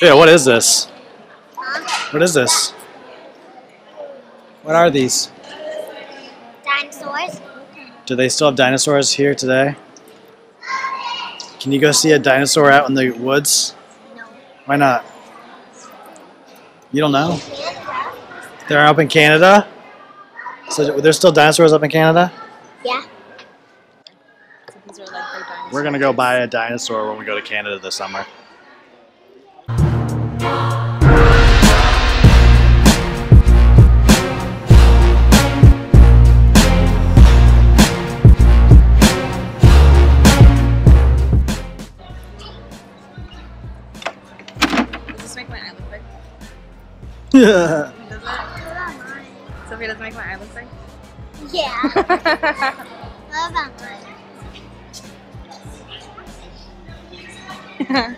Yeah, what is this? What is this? What are these? Dinosaurs? Do they still have dinosaurs here today? Can you go see a dinosaur out in the woods? No. Why not? You don't know? Canada? They're up in Canada? So there's still dinosaurs up in Canada? Yeah. So these are like their dinosaurs. We're gonna go buy a dinosaur when we go to Canada this summer. Does this make my eye look big? Yeah. Does it? Sophia, does it make my eye look big? Yeah. What about mine?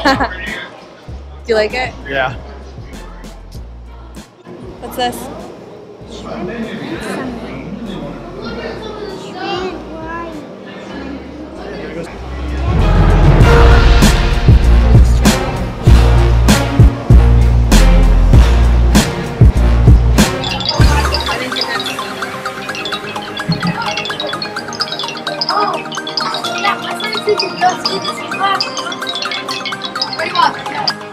Do you like it? Yeah. What's this? Where do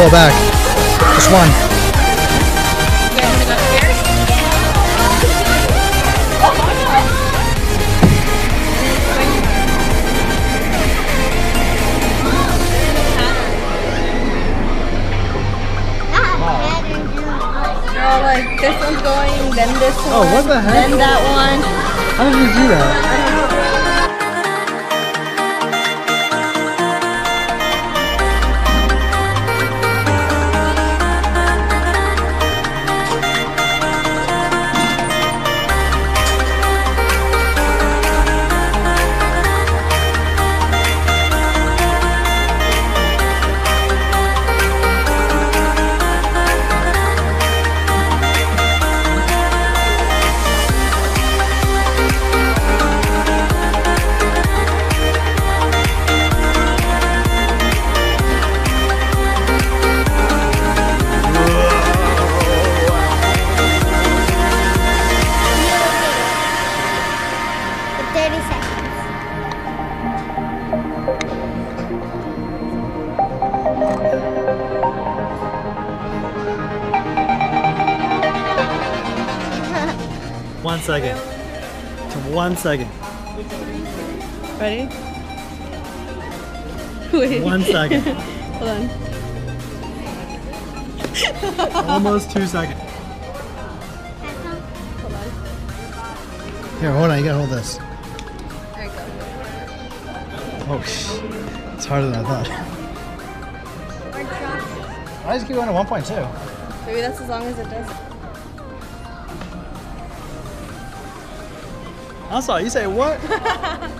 pull back. Just one. You guys wanna go upstairs? They're all like, this one's going, then this one, Oh, what the heck? then that one. How did you do that? One second. To one second. Ready? Wait. One second. Hold on. Almost two seconds. Hold on. Here, hold on. You gotta hold this. There you go. Oh, it's harder than I thought. Why does it keep going to 1.2? Maybe that's as long as it does. I saw you say what?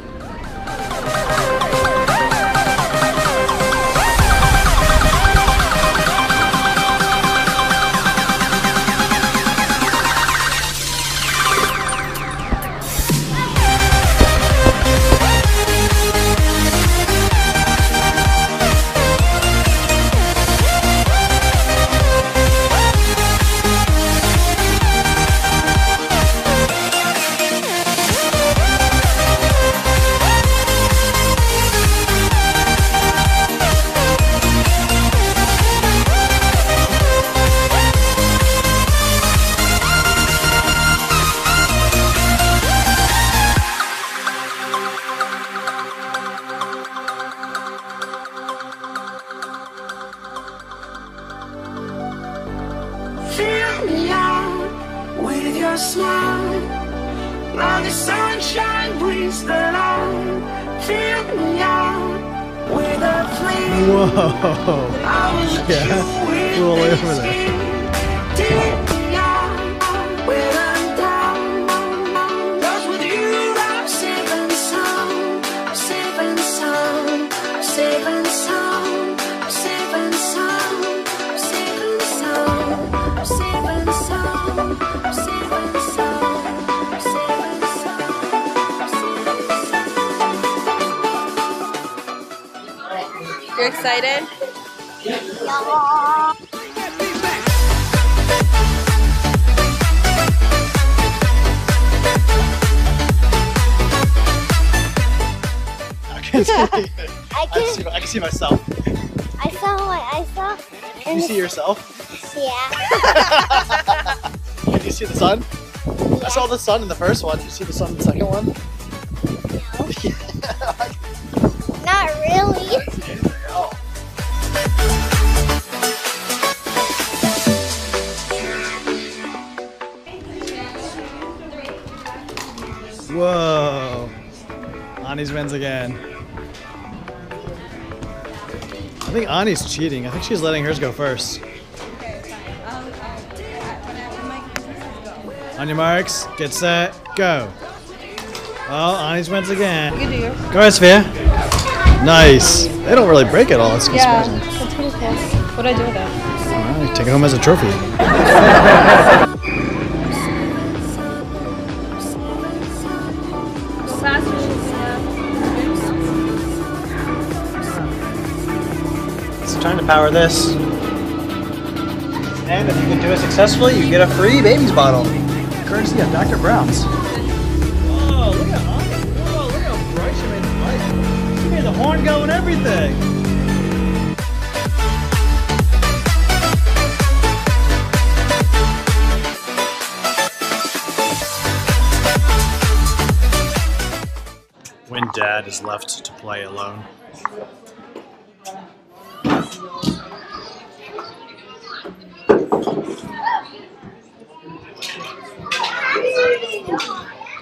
Whoa. Yeah, we'll over there. I'm safe and. You excited? I can see. I I can see, can. I can see myself. I saw what I saw. Can you see yourself? Yeah. Can you see the sun? I saw the sun in the first one. Did you see the sun in the second one? No. Not really. Whoa. Ani's wins again. I think Ani's cheating. I think she's letting hers go first. On your marks, get set, go. Oh, Ani's wins again. You do yours. Go ahead, Sophia. Nice. They don't really break it all. It's Yeah, surprising. that's pretty cool. What do I do with it? Take it home as a trophy. power this. And if you can do it successfully, you get a free baby's bottle. Courtesy of Dr. Brown's. Whoa, look at Whoa, oh, look how bright she made the light. She made the horn go and everything. When dad is left to play alone.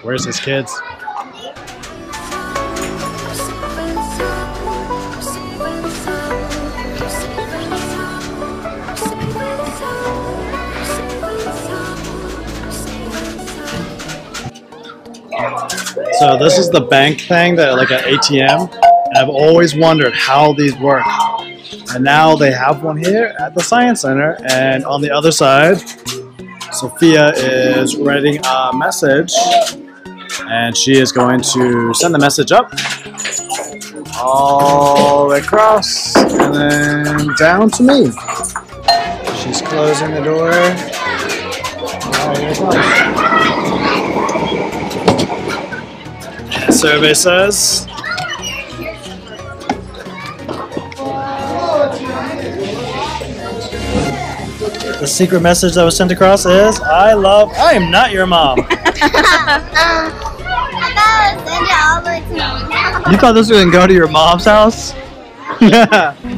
Where's his kids? So this is the bank thing that like an ATM. I've always wondered how these work. And now they have one here at the Science Center. And on the other side, Sophia is writing a message. And she is going to send the message up all the way across and then down to me. She's closing the door. Comes. Survey says. The secret message that was sent across is I love, I am not your mom. I thought I would send it all the way to You thought this was going to go to your mom's house? Yeah.